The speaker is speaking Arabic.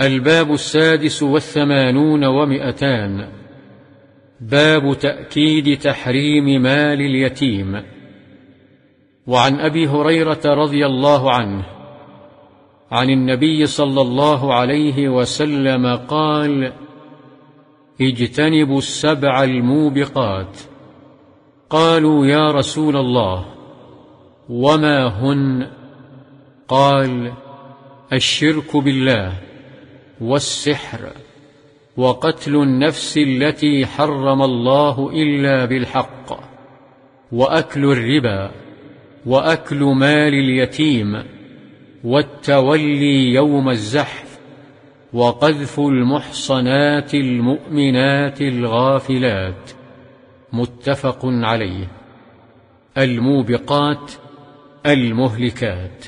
الباب السادس والثمانون ومئتان. باب تأكيد تحريم مال اليتيم. وعن أبي هريرة رضي الله عنه عن النبي صلى الله عليه وسلم قال اجتنبوا السبع الموبقات. قالوا يا رسول الله وما هن؟ قال الشرك بالله. والسحر وقتل النفس التي حرم الله إلا بالحق وأكل الربا وأكل مال اليتيم والتولي يوم الزحف وقذف المحصنات المؤمنات الغافلات متفق عليه. الموبقات المهلكات.